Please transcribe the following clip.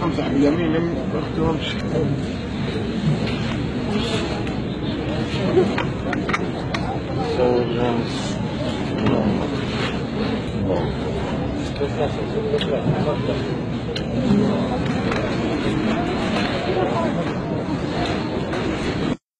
خمسة يمين لم اختهمش soldiers. No. No.